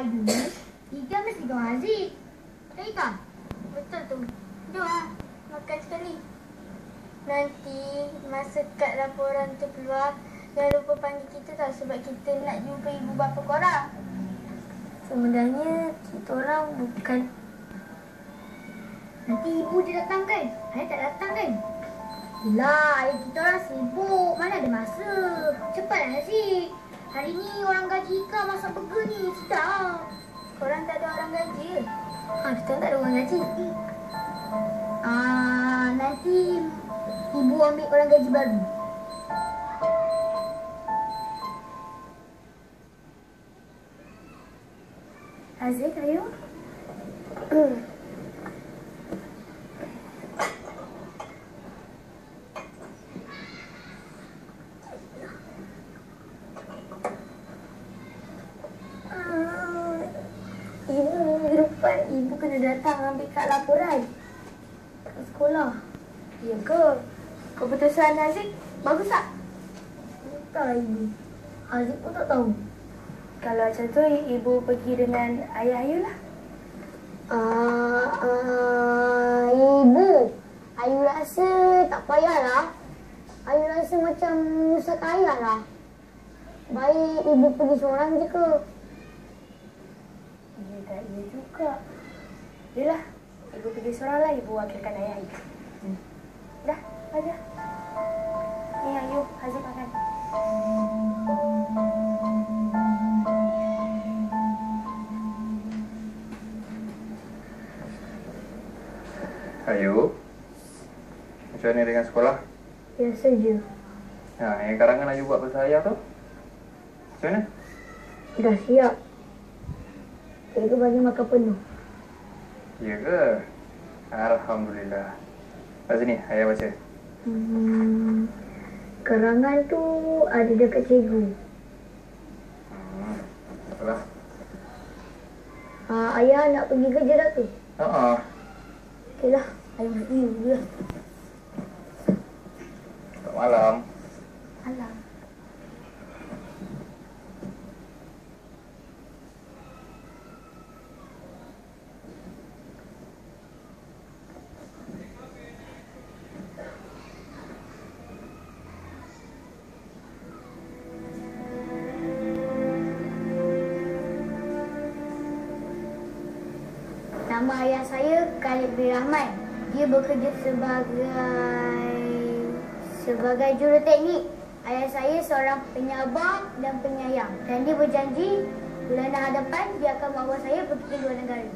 hari dulu, Ika mesti kawan Aziz. Kan Ika? Betul tu. Jom lah. Makan sekali. Nanti masa kad laporan tu keluar, jangan lupa panggil kita tau sebab kita nak jumpa ibu bapa korang. Sebenarnya kita orang bukan Nanti ibu dia datang kan? Ayah tak datang kan? Yelah, ayah kita orang sibuk. Mana ada masa. Cepatlah Aziz. Hari ni orang gaji Ika masak burger ni. Sedap. korang tak ada orang gaji ke? Ha, kita tak ada orang gaji. Ah, nanti ibu ambil orang gaji baru. Aziz, ayo. Ah, Ibu depan ibu kena datang ambil kad laporan ke sekolah. Ya ke? Keputusan Aziz bagus tak? Tak ibu. Aziz pun tak tahu. Kalau macam tu ibu pergi dengan ayah Ayu lah. Ah, ah, ibu. Ayu rasa tak payahlah. Ayu rasa macam menyusahkan ayah lah. Baik ibu pergi seorang je ke? Ya tak ya juga. Yelah, ibu pergi seorang lah ibu wakilkan ayah Ayu. Hmm. Dah, aja. Ni Ayu, Haziq makan. Ayu, macam mana dengan sekolah? Biasa je. Ha, yang karangan Ayu buat pasal ayah tu? Macam mana? Dah siap. Cikgu bagi makan penuh. Ya ke? Alhamdulillah. Kat sini, ayah baca. Hmm, kerangan tu ada dekat cikgu. Hmm, betul Ah, ayah nak pergi kerja dah tu. Haa, Okeylah, ayah nak pergi dulu lah. selamat malam. Alam. Nama ayah saya Khalid bin Rahman. Dia bekerja sebagai sebagai juruteknik. Ayah saya seorang penyabar dan penyayang. Dan dia berjanji bulan hadapan dia akan bawa saya pergi ke luar negara.